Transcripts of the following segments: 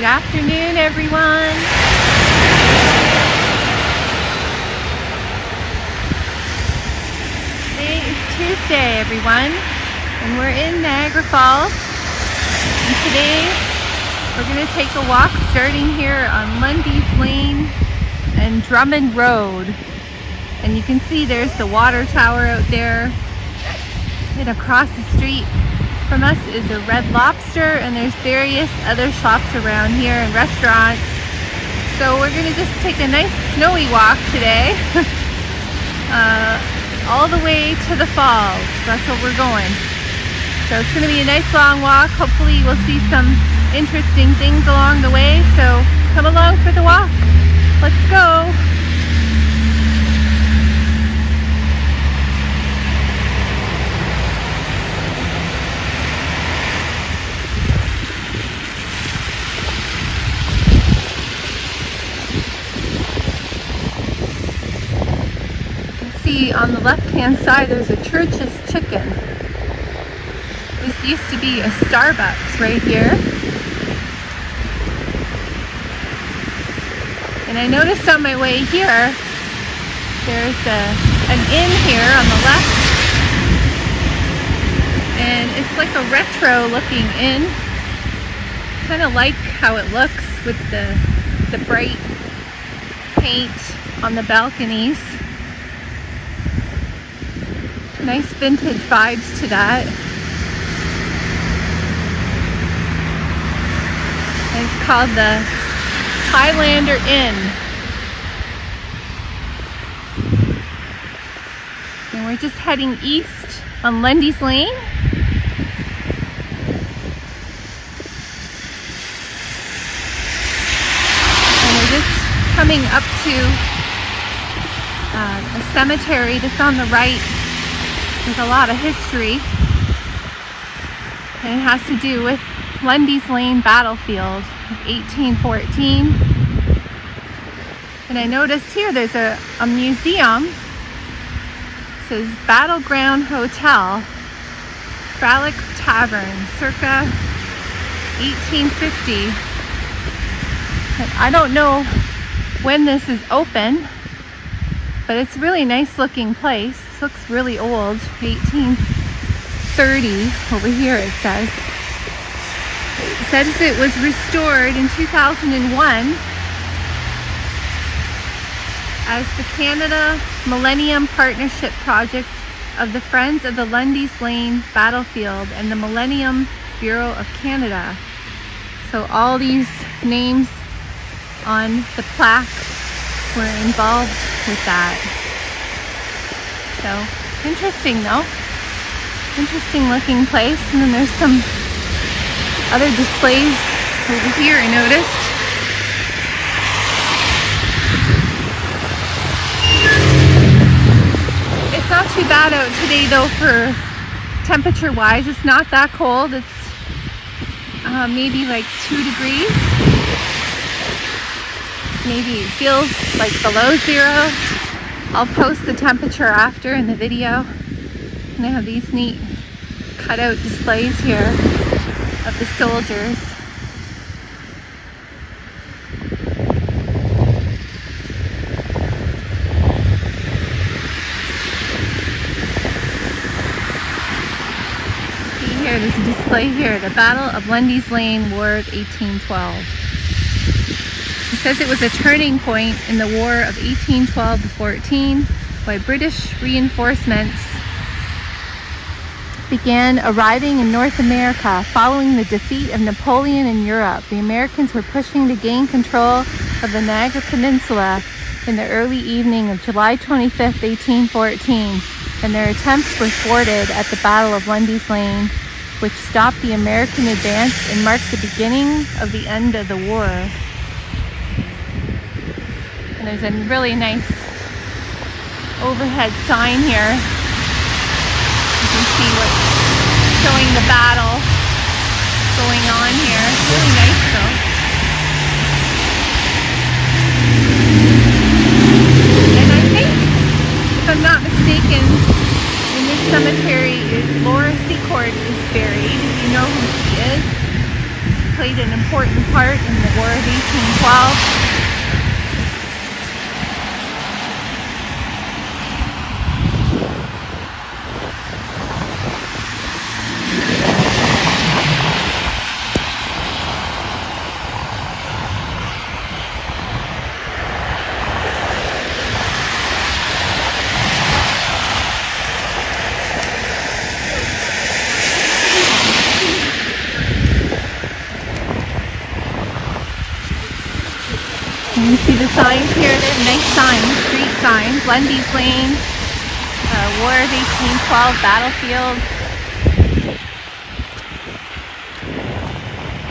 Good afternoon, everyone. Today is Tuesday, everyone, and we're in Niagara Falls. And today we're going to take a walk starting here on Lundy's Lane and Drummond Road. And you can see there's the water tower out there. And across the street from us is a Red Lobster and there's various other shops around here and restaurants. So we're gonna just take a nice snowy walk today. uh, all the way to the falls. That's what we're going. So it's gonna be a nice long walk. Hopefully we'll see some interesting things along the way. So come along for the walk. Let's go. See on the left hand side there's a Church's Chicken. This used to be a Starbucks right here. And I noticed on my way here, there's a, an inn here on the left. And it's like a retro looking inn. Kind of like how it looks with the, the bright paint on the balconies. Nice vintage vibes to that. It's called the Highlander Inn. And we're just heading east on Lundy's Lane. And we're just coming up to uh, a cemetery that's on the right there's a lot of history. And it has to do with Lundy's Lane battlefield of 1814. And I noticed here there's a, a museum. It says Battleground Hotel, Fralick's Tavern, circa 1850. And I don't know when this is open, but it's a really nice looking place looks really old, 1830 over here it says. It says it was restored in 2001 as the Canada Millennium Partnership Project of the Friends of the Lundy's Lane Battlefield and the Millennium Bureau of Canada. So all these names on the plaque were involved with that. So interesting though. Interesting looking place. And then there's some other displays over here I noticed. It's not too bad out today though for temperature wise. It's not that cold. It's uh, maybe like two degrees. Maybe it feels like below zero. I'll post the temperature after in the video. And they have these neat cutout displays here of the soldiers. See here, there's a display here, the Battle of Lundy's Lane, War of 1812. It says it was a turning point in the War of 1812 to 14 by British reinforcements began arriving in North America following the defeat of Napoleon in Europe. The Americans were pushing to gain control of the Niagara Peninsula in the early evening of July 25, 1814, and their attempts were thwarted at the Battle of Lundy's Lane, which stopped the American advance and marked the beginning of the end of the war. And there's a really nice overhead sign here. You can see what's showing the battle going on here. It's really nice though. And I think, if I'm not mistaken, in this cemetery is Laura Secord is buried. If you know who she is, she played an important part in the War of 1812. Lundy Lane, uh, War of 1812 battlefield.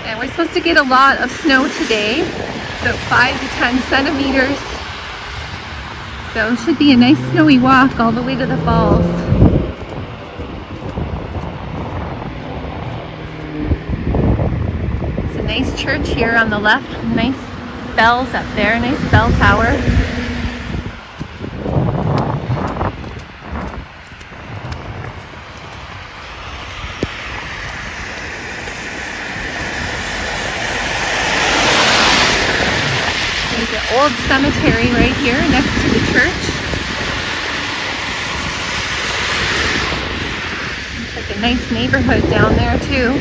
And we're supposed to get a lot of snow today—about 5 to 10 centimeters. So it should be a nice snowy walk all the way to the falls. It's a nice church here on the left, nice bells up there, nice bell tower. Nice neighborhood down there too.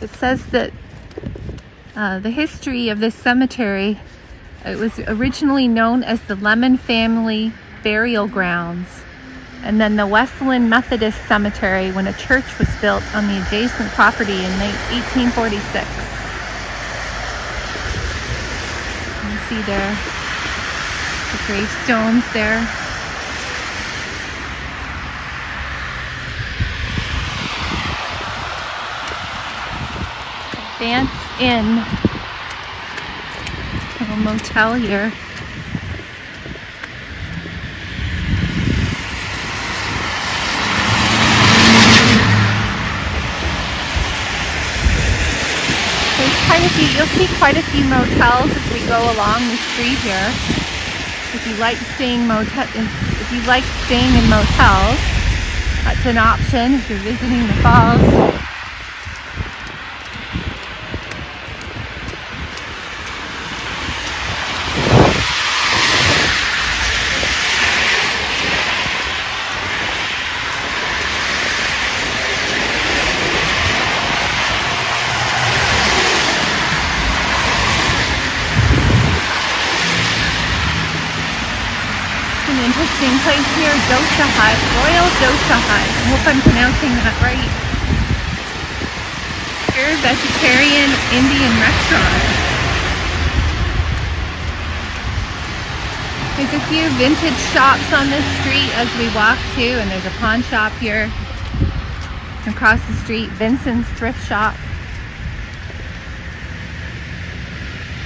It says that uh, the history of this cemetery, it was originally known as the Lemon family burial grounds, and then the Westland Methodist Cemetery when a church was built on the adjacent property in 1846. You see there the gravestones there. Dance Inn, little motel here. quite a few, you'll see quite a few motels as we go along the street here. If you like staying motel, if you like staying in motels, that's an option if you're visiting the falls. interesting place here, Dosa Hut, Royal Dosa Hut. I hope I'm pronouncing that right. Here, vegetarian Indian restaurant. There's a few vintage shops on this street as we walk to, and there's a pawn shop here. Across the street, Vincent's thrift shop.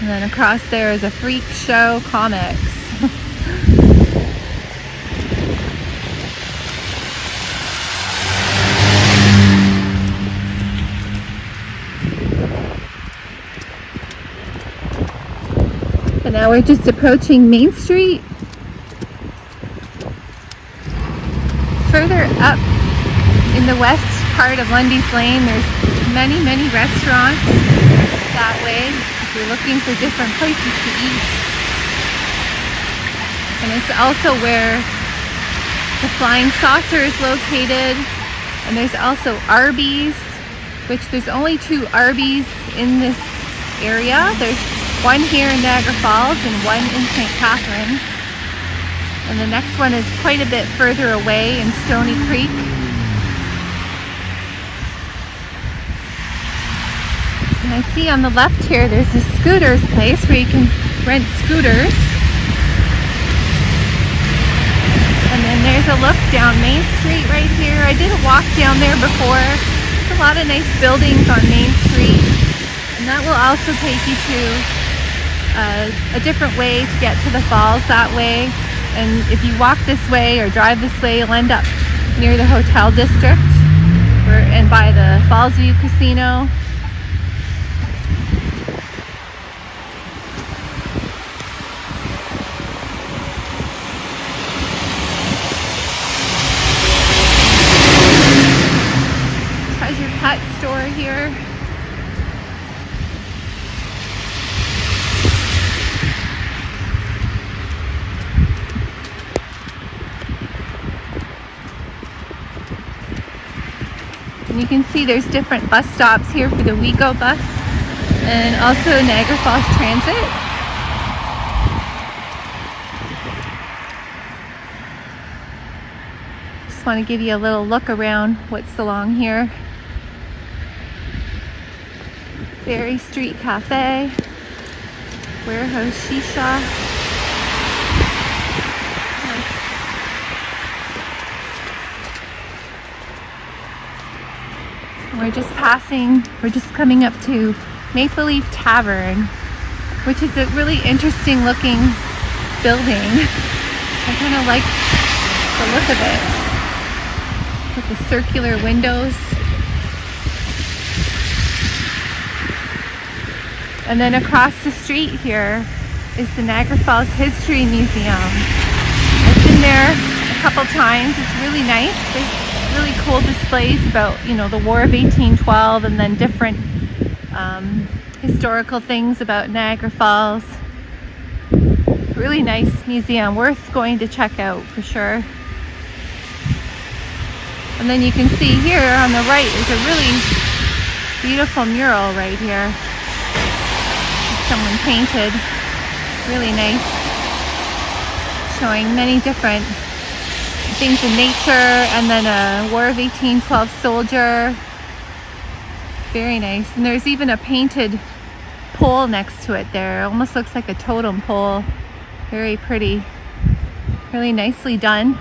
And then across there is a Freak Show Comics. Now we're just approaching Main Street. Further up in the west part of Lundy's Lane, there's many, many restaurants that way if you're looking for different places to eat. And it's also where the Flying Saucer is located. And there's also Arby's, which there's only two Arby's in this area. There's one here in Niagara Falls and one in St. Catharines. And the next one is quite a bit further away in Stoney Creek. And I see on the left here there's a scooters place where you can rent scooters. And then there's a look down Main Street right here. I did a walk down there before. There's a lot of nice buildings on Main Street. And that will also take you to uh, a different way to get to the falls that way. And if you walk this way or drive this way, you'll end up near the hotel district and by the Fallsview Casino. Treasure Pet store here. And you can see there's different bus stops here for the WeGo bus and also Niagara Falls Transit. just want to give you a little look around what's along here. Berry Street Cafe, Warehouse Shisha. Just passing, we're just coming up to Maple Leaf Tavern, which is a really interesting looking building. I kind of like the look of it with the circular windows. And then across the street here is the Niagara Falls History Museum. I've been there a couple times. It's really nice. Really cool displays about, you know, the War of 1812 and then different um, historical things about Niagara Falls. Really nice museum, worth going to check out for sure. And then you can see here on the right is a really beautiful mural right here. Someone painted, really nice, showing many different things in nature and then a War of 1812 soldier. Very nice. And there's even a painted pole next to it there. Almost looks like a totem pole. Very pretty. Really nicely done.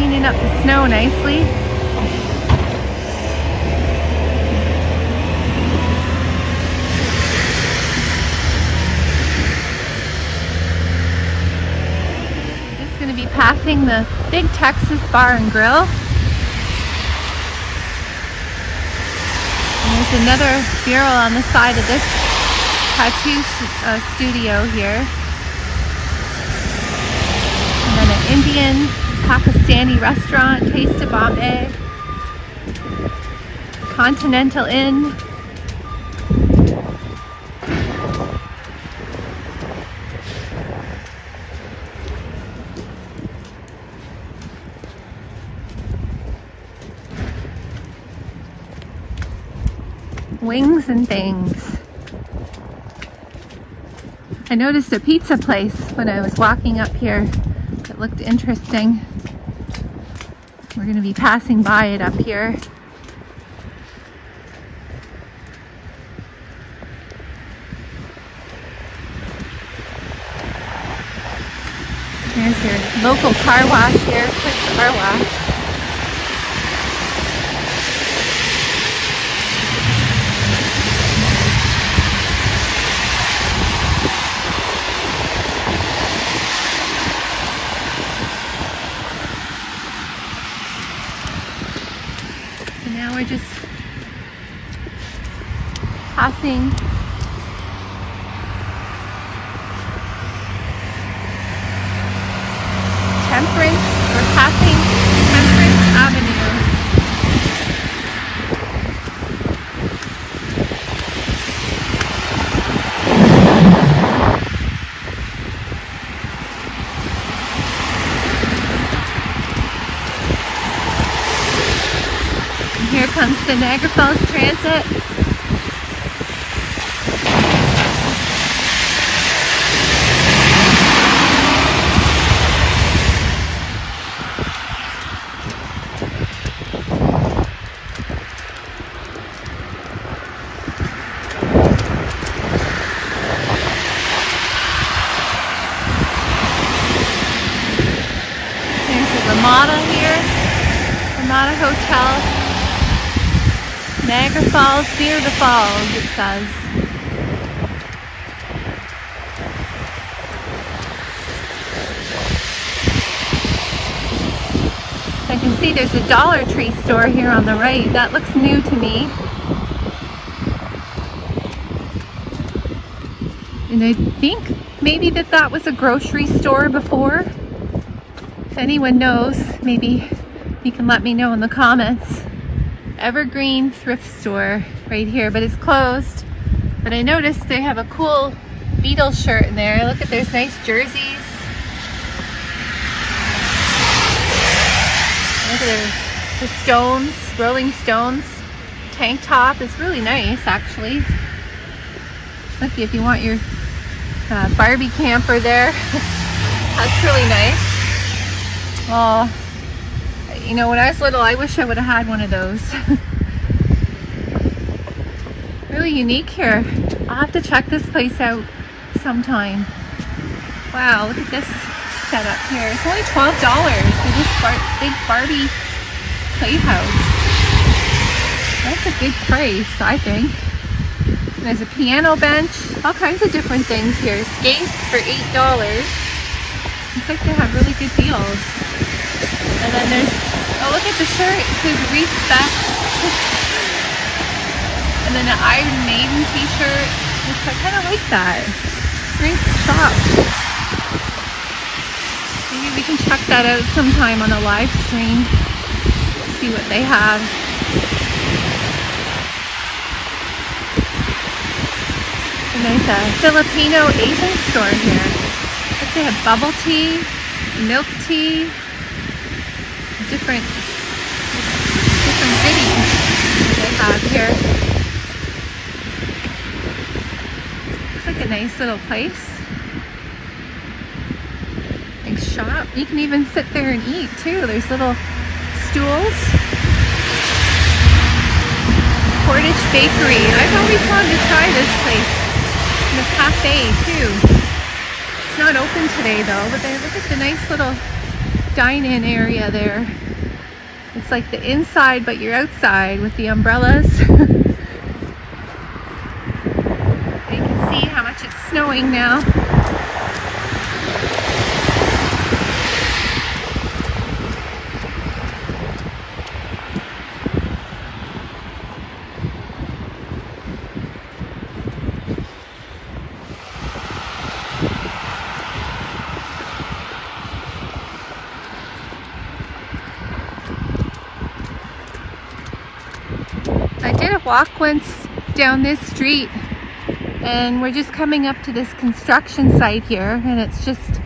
cleaning up the snow nicely. Just going to be passing the Big Texas Bar and Grill. And there's another mural on the side of this tattoo uh, studio here. And then an Indian Pakistani restaurant, Taste of Bombay, Continental Inn. Wings and things. I noticed a pizza place when I was walking up here that looked interesting. We're going to be passing by it up here. There's your local car wash here, quick car wash. we're just passing Temperance, we're passing Temperance Avenue. Here comes the Niagara Falls Transit. There's a Ramada here, Ramada Hotel. Niagara Falls the it says. I can see there's a Dollar Tree store here on the right. That looks new to me. And I think maybe that that was a grocery store before. If anyone knows, maybe you can let me know in the comments. Evergreen thrift store right here, but it's closed. But I noticed they have a cool Beatles shirt in there. Look at those nice jerseys. Look at the Stones, Rolling Stones tank top. It's really nice actually. Look if you want your uh, Barbie camper there. That's really nice. Oh, you know, when I was little, I wish I would have had one of those. really unique here. I'll have to check this place out sometime. Wow, look at this setup here. It's only $12 for this bar big Barbie playhouse. That's a good price, I think. There's a piano bench, all kinds of different things here. Skates for $8. Looks like they have really good deals. And then there's, oh look at the shirt, it says respect. And then an Iron Maiden t-shirt, which I kind of like that. Nice shop. Maybe we can check that out sometime on a live stream. See what they have. And there's a Filipino Asian store here. Look, they have bubble tea, milk tea, different different goodies they have here. like a nice little place. Nice shop. You can even sit there and eat too. There's little stools. Portage Bakery. I've always wanted to try this place. And a cafe too. It's not open today though, but they look at the nice little dine-in area there. It's like the inside, but you're outside with the umbrellas. snowing now. I did a walk once down this street and we're just coming up to this construction site here and it's just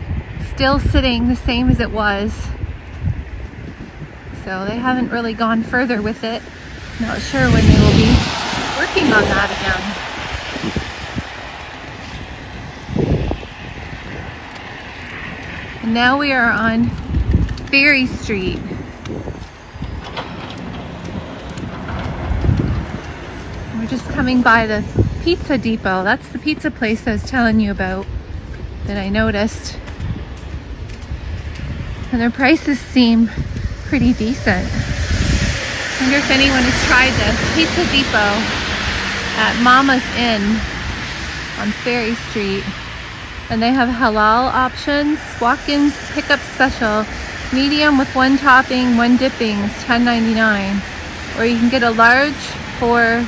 still sitting the same as it was. So they haven't really gone further with it. Not sure when they will be working on that again. And now we are on Ferry Street. We're just coming by the Pizza Depot. That's the pizza place I was telling you about that I noticed. And their prices seem pretty decent. I wonder if anyone has tried this. Pizza Depot at Mama's Inn on Ferry Street. And they have halal options, walk-ins, pickup special, medium with one topping, one dipping is $10.99. Or you can get a large for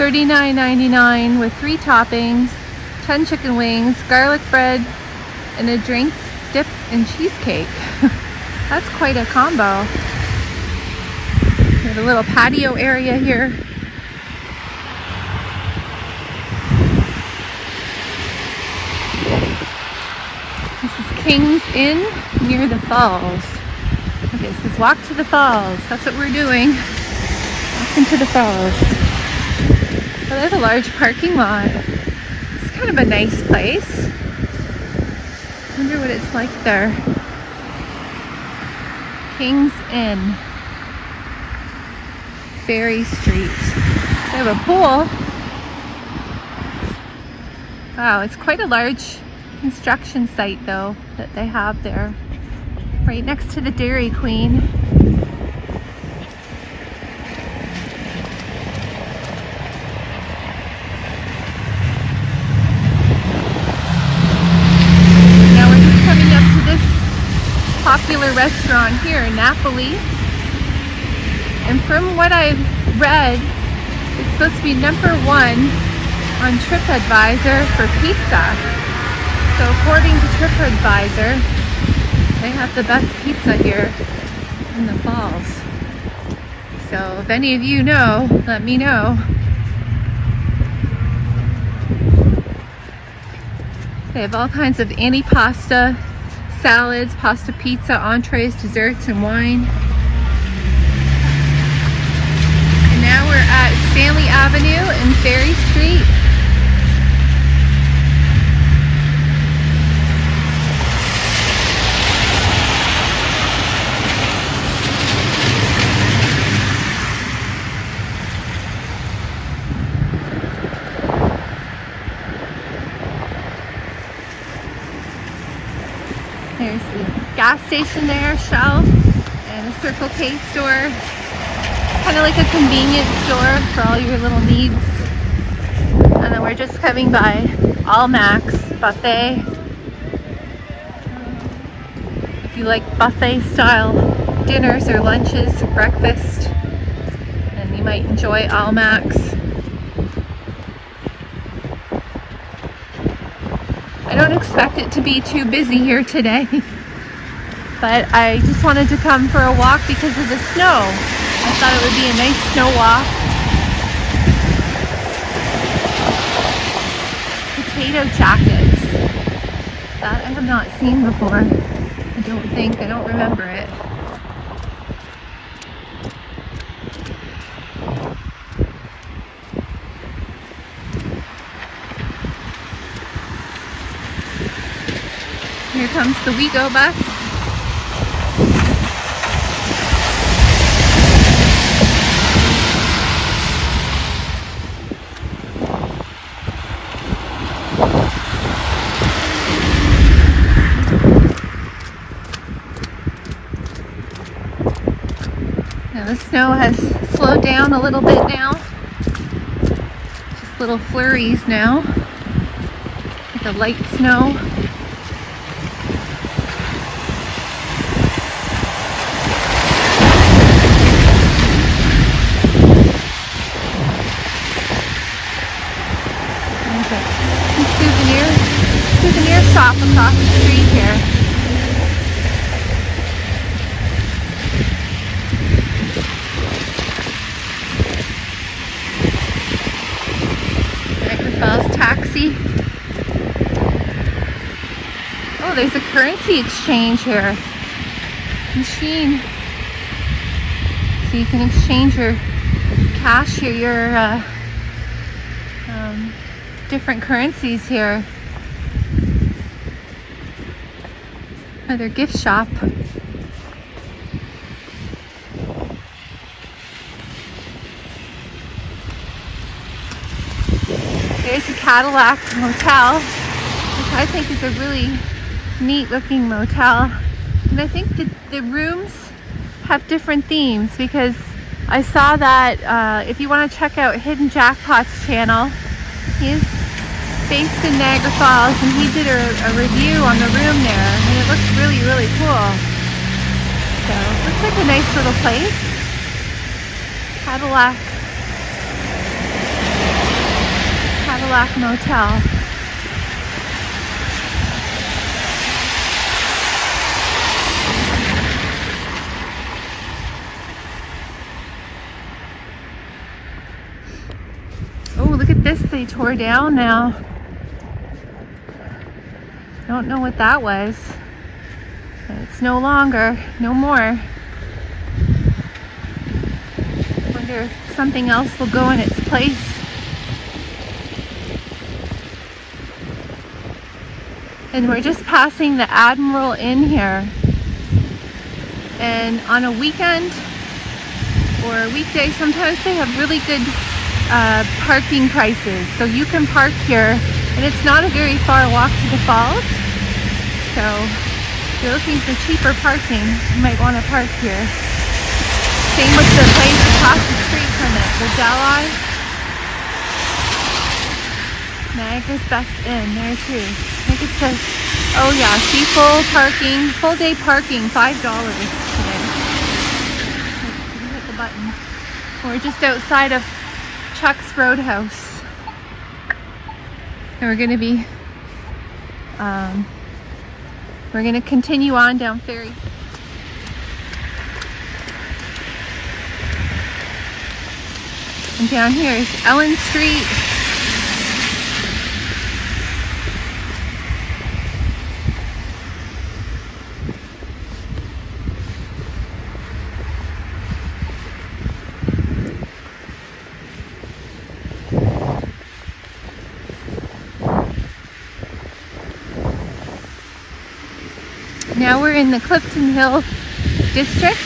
$39.99 with three toppings, 10 chicken wings, garlic bread, and a drink, dip, and cheesecake. That's quite a combo. We have a little patio area here. This is King's Inn near the falls. Okay, it says walk to the falls. That's what we're doing. Walking to the falls. They have a large parking lot. It's kind of a nice place. wonder what it's like there. King's Inn. Ferry Street. They have a pool. Wow, it's quite a large construction site though that they have there. Right next to the Dairy Queen. Popular restaurant here in Napoli. And from what I've read, it's supposed to be number one on TripAdvisor for pizza. So according to TripAdvisor, they have the best pizza here in the falls. So if any of you know, let me know. They have all kinds of antipasta, salads, pasta pizza, entrees, desserts, and wine. And now we're at Stanley Avenue and Ferry Street. There's the gas station there, Shell, and a Circle K store. Kind of like a convenience store for all your little needs. And then we're just coming by Almack's Buffet. If you like buffet style dinners or lunches breakfast, then you might enjoy Almack's. I don't expect it to be too busy here today, but I just wanted to come for a walk because of the snow. I thought it would be a nice snow walk. Potato jackets. That I have not seen before. I don't think, I don't remember it. Here comes the WeGo bus. Snow has slowed down a little bit now. Just little flurries now. Like a light snow. There's a souvenir, souvenir shop across the street here. Niagara Falls taxi. Oh, there's a currency exchange here. Machine. So you can exchange your cash here, your uh, um, different currencies here. Another gift shop. There's a Cadillac Motel, which I think is a really neat looking motel. And I think the, the rooms have different themes because I saw that uh, if you want to check out Hidden Jackpot's channel, he's based in Niagara Falls and he did a, a review on the room there and it looks really, really cool. So, looks like a nice little place. Cadillac Cadillac Motel. This they tore down now. Don't know what that was. It's no longer, no more. Wonder if something else will go in its place. And we're just passing the Admiral Inn here. And on a weekend or a weekday, sometimes they have really good uh, parking prices. So you can park here, and it's not a very far walk to the falls. So if you're looking for cheaper parking, you might want to park here. Same with the place across the street from it, the Delhi. Niagara's Best Inn, there too. I think it says, oh yeah, see full parking, full day parking, $5 today. Hit the button. We're just outside of Chuck's Roadhouse. And we're gonna be, um, we're gonna continue on down Ferry. And down here is Ellen Street. Now we're in the Clifton Hill district.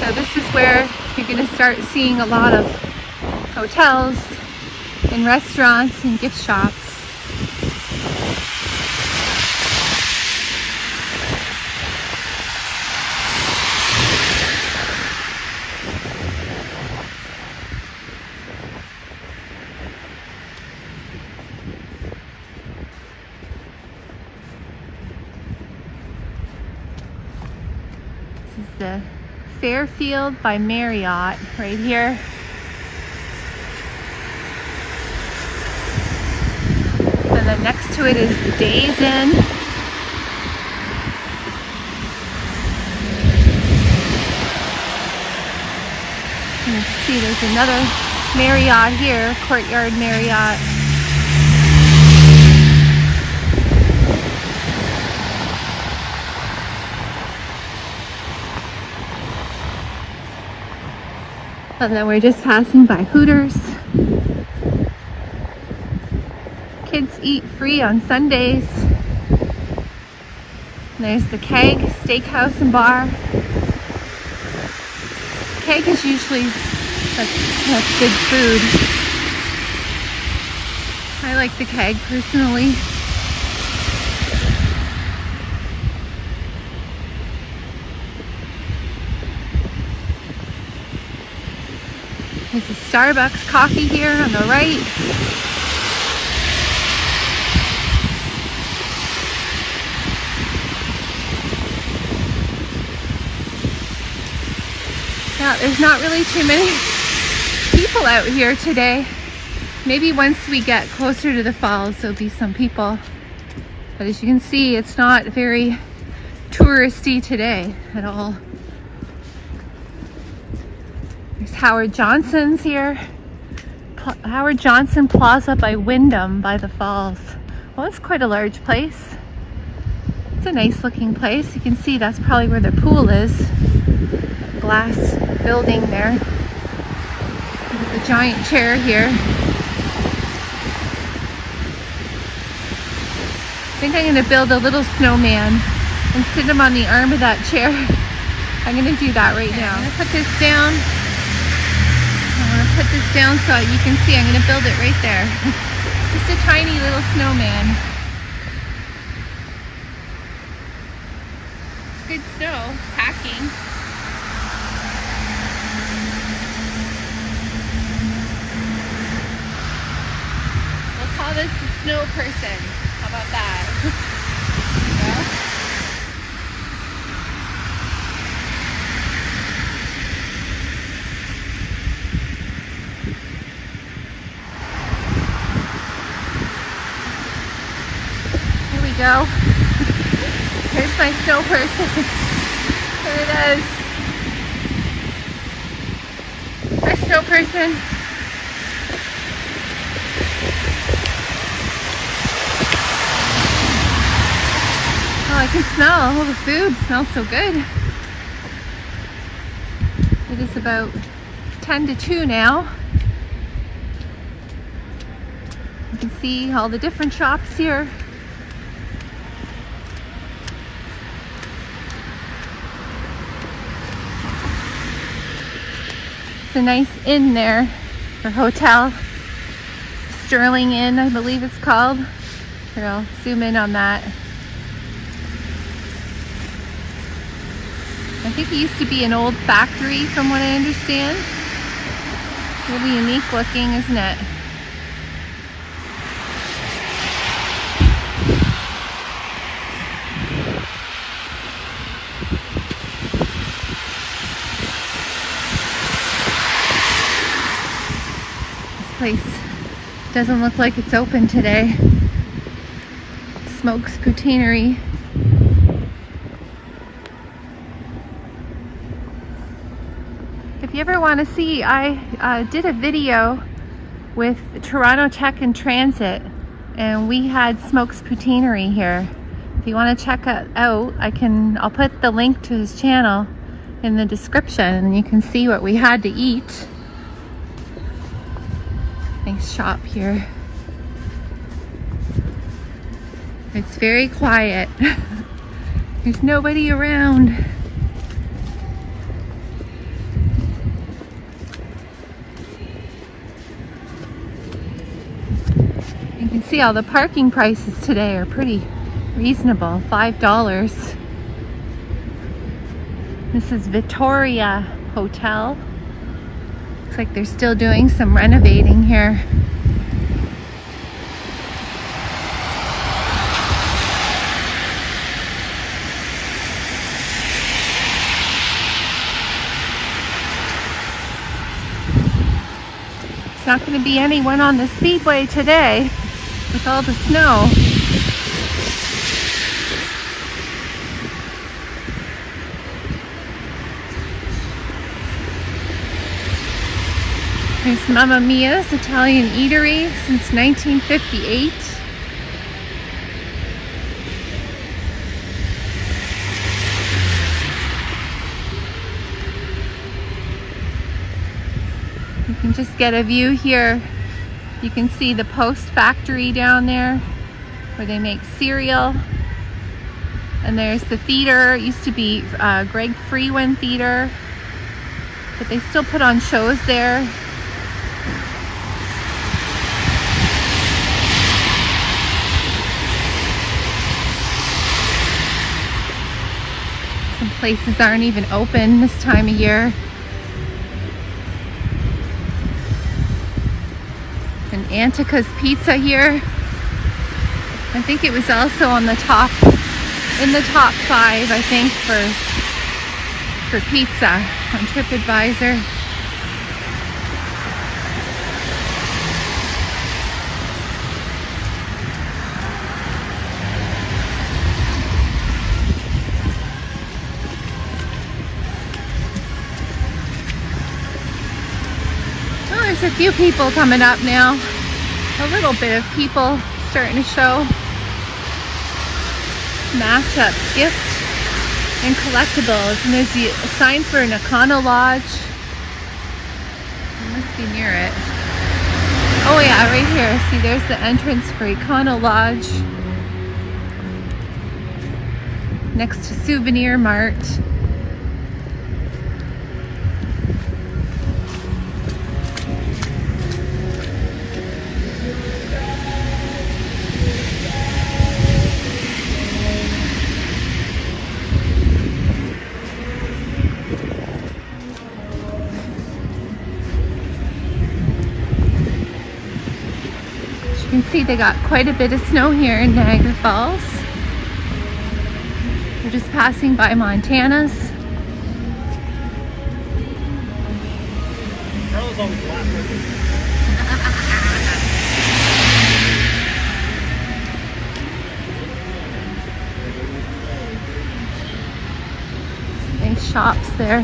So this is where you're going to start seeing a lot of hotels and restaurants and gift shops. This is the Fairfield by Marriott right here. And then next to it is the Days Inn. You see there's another Marriott here, Courtyard Marriott. And then we're just passing by Hooters. Kids eat free on Sundays. There's the Keg Steakhouse and Bar. Keg is usually that's, that's good food. I like the Keg personally. There's a Starbucks coffee here on the right. Now, there's not really too many people out here today. Maybe once we get closer to the falls, there'll be some people. But as you can see, it's not very touristy today at all. There's Howard Johnson's here. Pl Howard Johnson Plaza by Wyndham by the falls. Well, it's quite a large place. It's a nice looking place. You can see that's probably where the pool is. Glass building there. The giant chair here. I think I'm gonna build a little snowman and sit him on the arm of that chair. I'm gonna do that right now. I'm gonna put this down. Put this down so you can see. I'm gonna build it right there. Just a tiny little snowman. It's good snow, packing. We'll call this the snow person. How about that? yeah. Here we go. Here's my snow person. there it is. My snow person. Oh, I can smell all the food. smells so good. It is about 10 to 2 now. You can see all the different shops here. It's a nice inn there, or hotel. Sterling Inn, I believe it's called. Here, I'll zoom in on that. I think it used to be an old factory from what I understand. Really unique looking, isn't it? Place Doesn't look like it's open today. Smoke's Poutinerie. If you ever want to see, I uh, did a video with Toronto Tech and Transit and we had Smoke's Poutinerie here. If you want to check it out, I can, I'll put the link to his channel in the description and you can see what we had to eat. Nice shop here. It's very quiet. There's nobody around. You can see all the parking prices today are pretty reasonable, $5. This is Victoria Hotel. Looks like they're still doing some renovating here. It's not going to be anyone on the speedway today with all the snow. Mamma Mia's Italian Eatery since 1958. You can just get a view here. You can see the Post factory down there where they make cereal. And there's the theater. It used to be uh, Greg Frewin Theater. But they still put on shows there. Places aren't even open this time of year. And Antica's Pizza here. I think it was also on the top, in the top five, I think, for, for pizza on TripAdvisor. A few people coming up now. A little bit of people starting to show. Matchup, gift and collectibles. And there's the sign for Econo Lodge. I must be near it. Oh yeah, right here. See, there's the entrance for Econo Lodge. Next to Souvenir Mart. They got quite a bit of snow here in Niagara Falls. We're just passing by Montana's. nice shops there.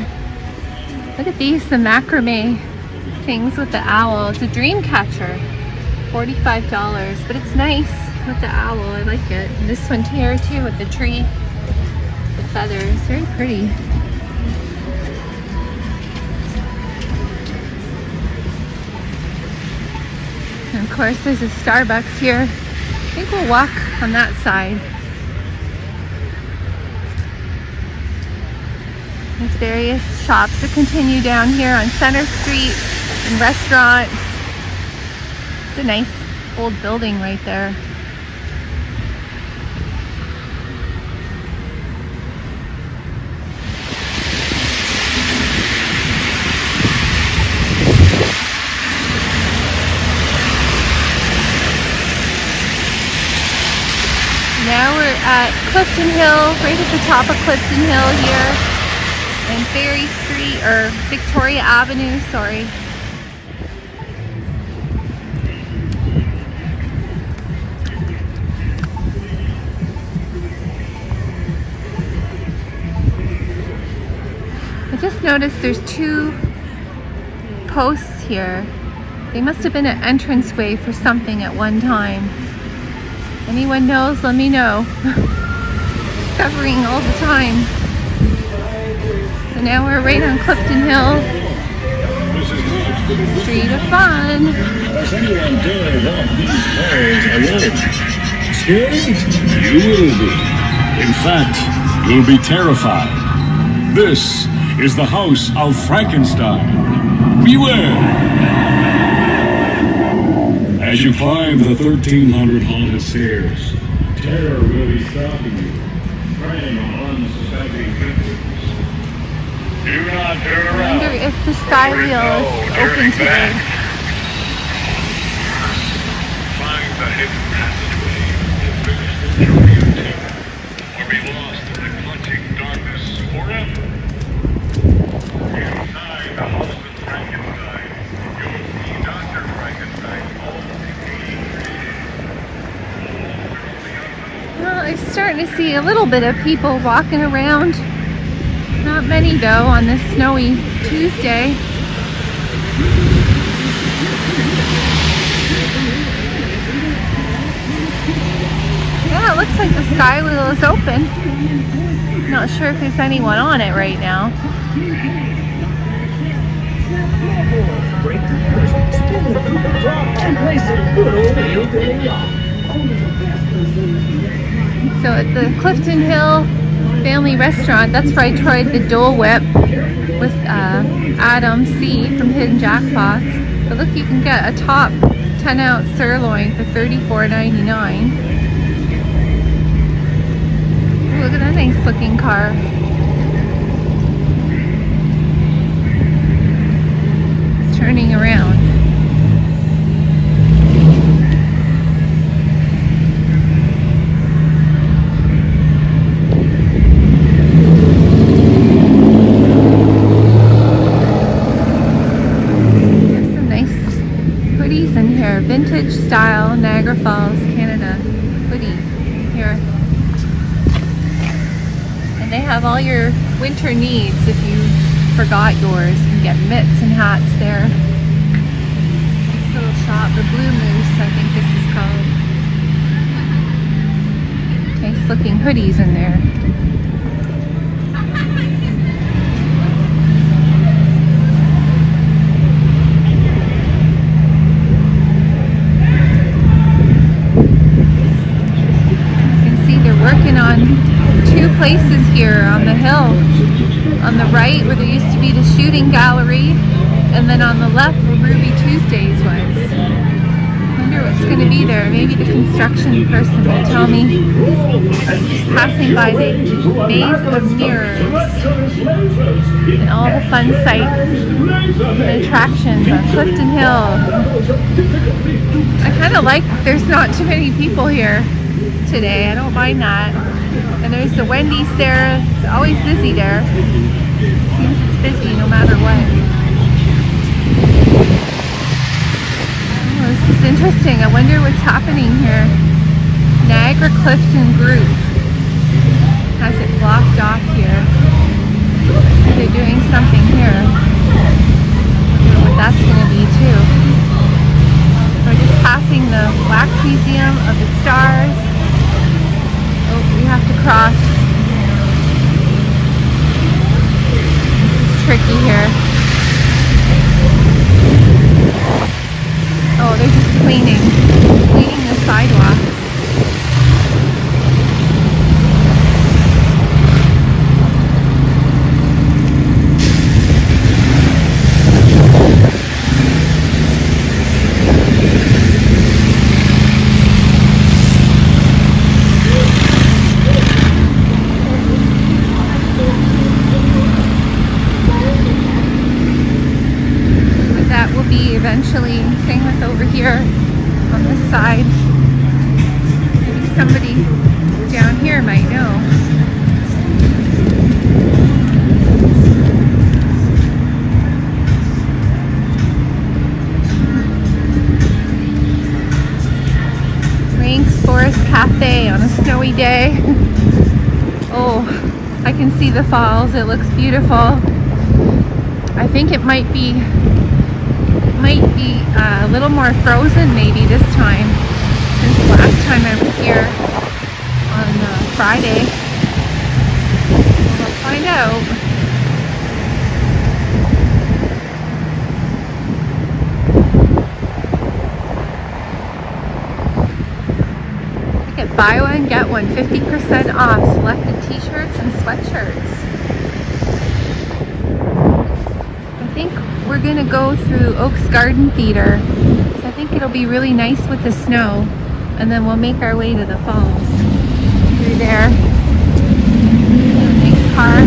Look at these, the macrame things with the owl. It's a dream catcher. $45, but it's nice with the owl. I like it. And this one here too with the tree, the feathers. Very pretty. And of course there's a Starbucks here. I think we'll walk on that side. There's various shops that continue down here on Center Street and restaurants a nice old building right there. Now we're at Clifton Hill, right at the top of Clifton Hill here, and Ferry Street, or Victoria Avenue, sorry. Noticed there's two posts here. They must have been an entranceway for something at one time. Anyone knows, let me know. Covering all the time. So now we're right on Clifton Hill. Street of Fun. Does anyone? You will be. In fact, you'll be terrified. This is the house of Frankenstein. Beware! As you climb the 1300 haunted stairs, terror will be stalking you, preying on unsuspecting victims. Do not turn I wonder if the sky wheel is open today. Find the hidden passageway and finish the journey of terror, or be lost in the clutching darkness forever. Inside the house of Frankenstein, you'll see Dr. Frankenstein's only being I'm starting to see a little bit of people walking around. Not many though on this snowy Tuesday. Yeah, it looks like the sky wheel is open. Not sure if there's anyone on it right now. And play some good old. So at the Clifton Hill Family Restaurant, that's where I tried the Dole Whip with uh, Adam C from Hidden Jackpots. But look, you can get a top 10 ounce sirloin for $34.99. Look at that nice looking car. It's turning around. There's some nice hoodies in here. Vintage style Niagara Falls, Canada hoodie here. And they have all your winter needs if you forgot yours. You can get mitts and hats there. This little shop, the Blue Moose, I think this is called. Nice looking hoodies in there. You can see they're working on places here on the hill. On the right where there used to be the shooting gallery and then on the left where Ruby Tuesdays was. I wonder what's going to be there. Maybe the construction person will tell me. Just Passing by the maze of mirrors and all the fun sights and attractions on Clifton Hill. I kind of like there's not too many people here today. I don't mind that. And there's the Wendy's there. It's always busy there. Seems it's busy no matter what. Oh, this is interesting. I wonder what's happening here. Niagara Clifton Group has it blocked off here. They're doing something here. Wonder what that's going to be too. We're just passing the Wax Museum of the Stars. Oh, we have to cross. It's tricky here. Oh, they're just cleaning, cleaning the sidewalk. It looks beautiful. I think it might be might be uh, a little more frozen maybe this time since last time I was here on uh, Friday. We'll find out. Buy one, get one, 50% off selected t-shirts and sweatshirts. I think we're gonna go through Oakes Garden Theater. I think it'll be really nice with the snow. And then we'll make our way to the falls through there. Nice car.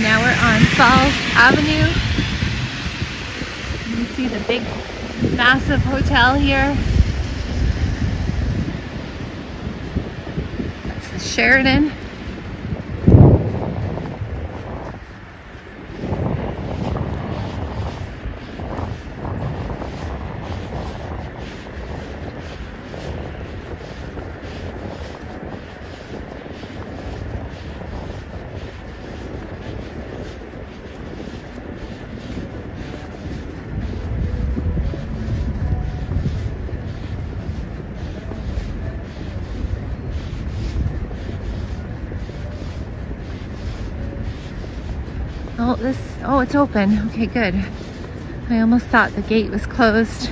Now we're on Falls Avenue. You can see the big, massive hotel here. That's the Sheraton. Oh, this, oh, it's open. Okay, good. I almost thought the gate was closed.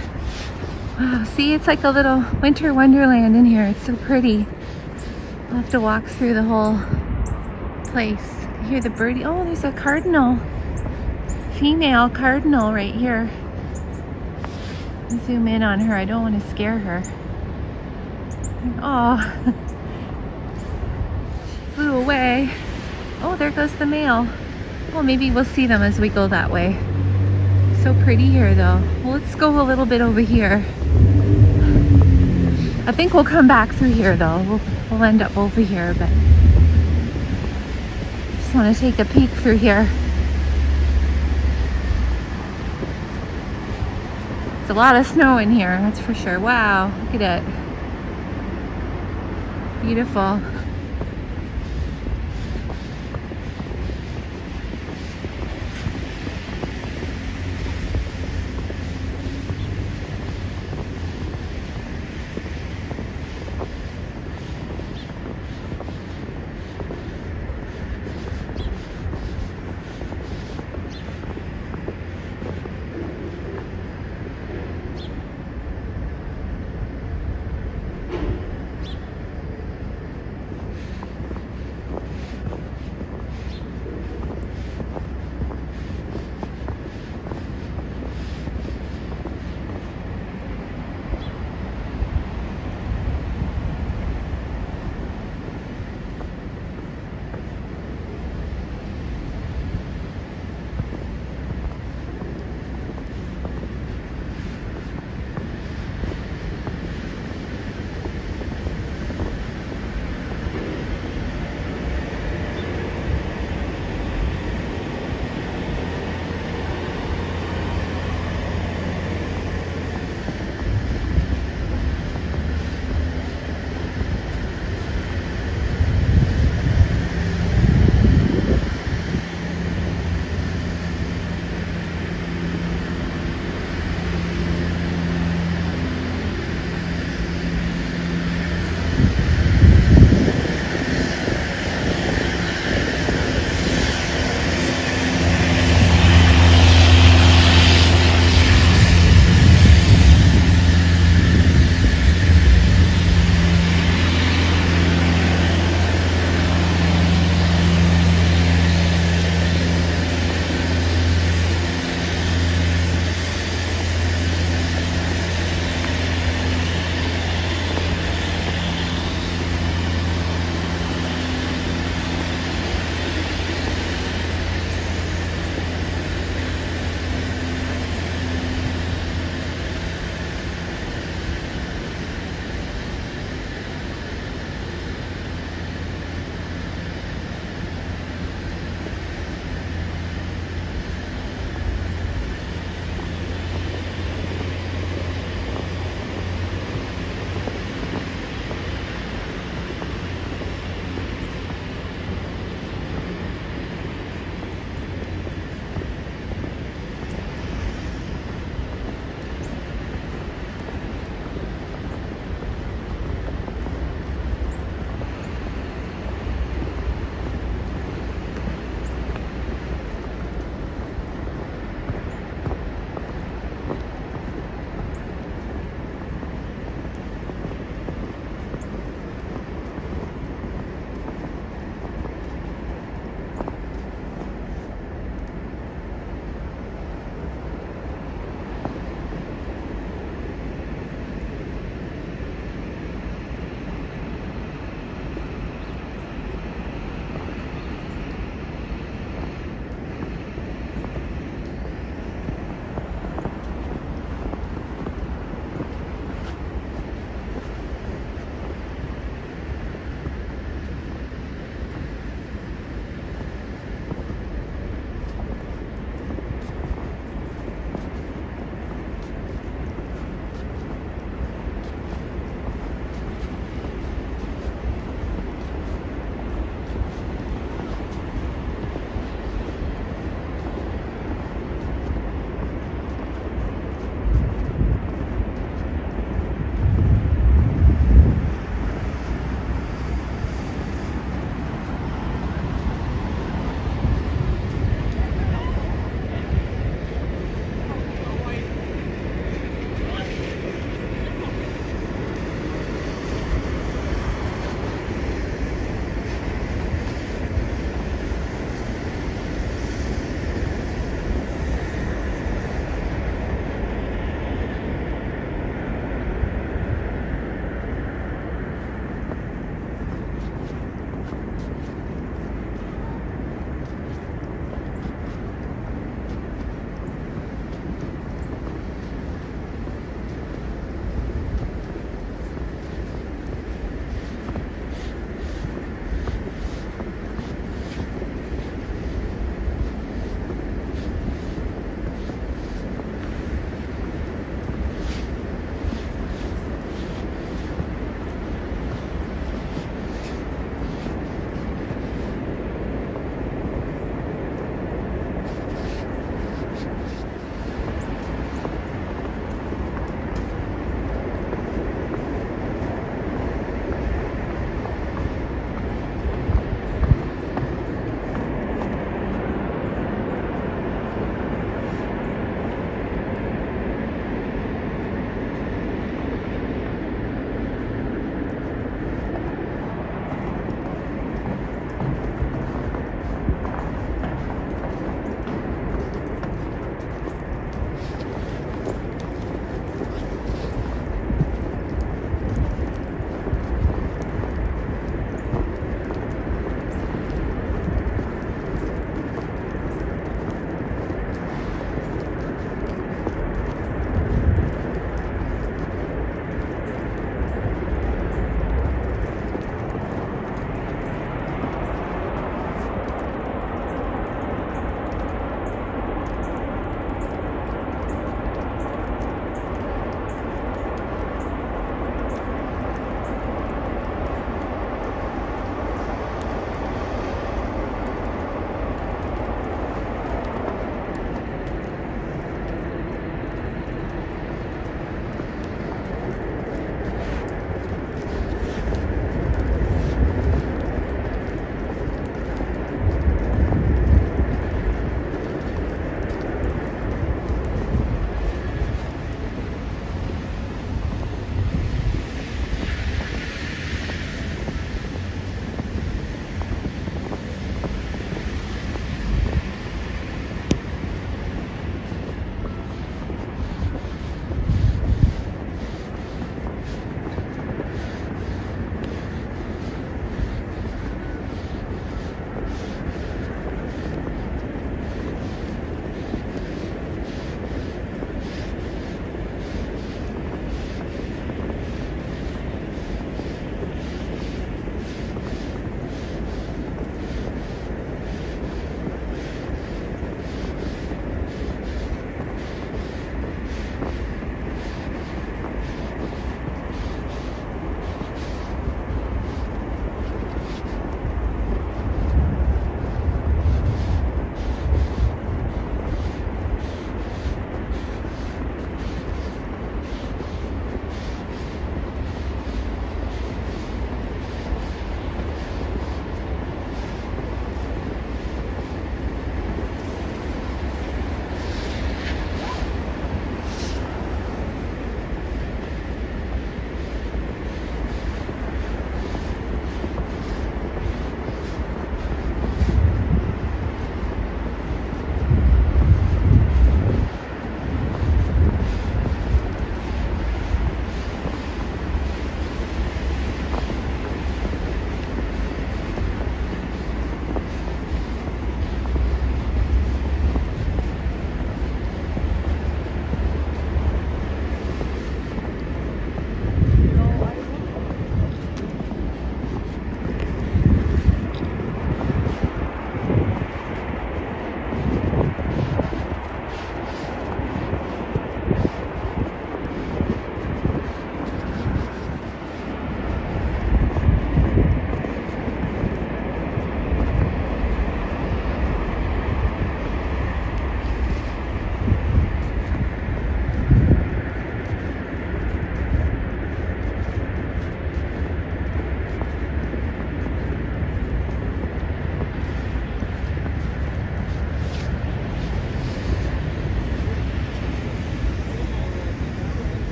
Wow, see, it's like a little winter wonderland in here. It's so pretty. I'll have to walk through the whole place. I hear the birdie. Oh, there's a cardinal. Female cardinal right here. Zoom in on her. I don't want to scare her. Oh, flew away. Oh, there goes the male. Well, maybe we'll see them as we go that way. So pretty here though. Well, let's go a little bit over here. I think we'll come back through here though. We'll, we'll end up over here, but just want to take a peek through here. It's a lot of snow in here, that's for sure. Wow, look at it. Beautiful.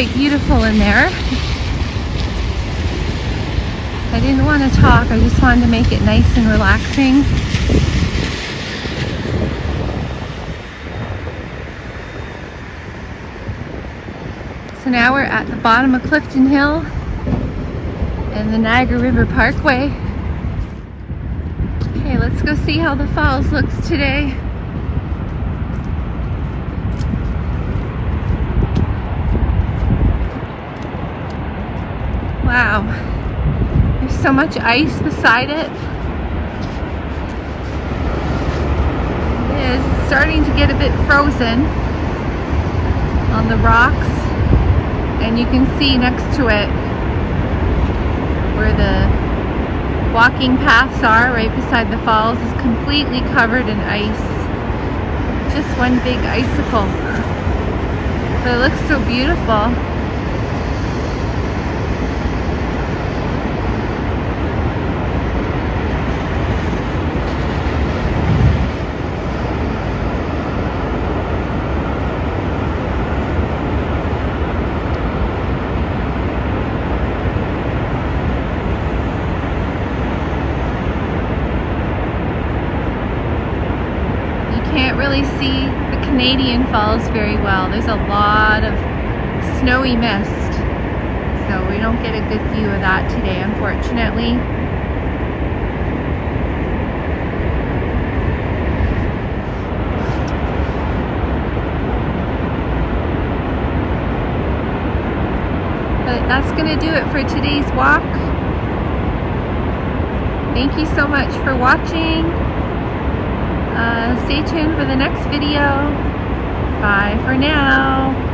Quite beautiful in there. I didn't want to talk, I just wanted to make it nice and relaxing. So now we're at the bottom of Clifton Hill and the Niagara River Parkway. Okay, let's go see how the falls looks today. Wow, there's so much ice beside it. It is starting to get a bit frozen on the rocks and you can see next to it where the walking paths are right beside the falls is completely covered in ice. Just one big icicle. But it looks so beautiful. Really see the Canadian Falls very well. There's a lot of snowy mist, so we don't get a good view of that today, unfortunately. But that's going to do it for today's walk. Thank you so much for watching. Uh, stay tuned for the next video. Bye for now.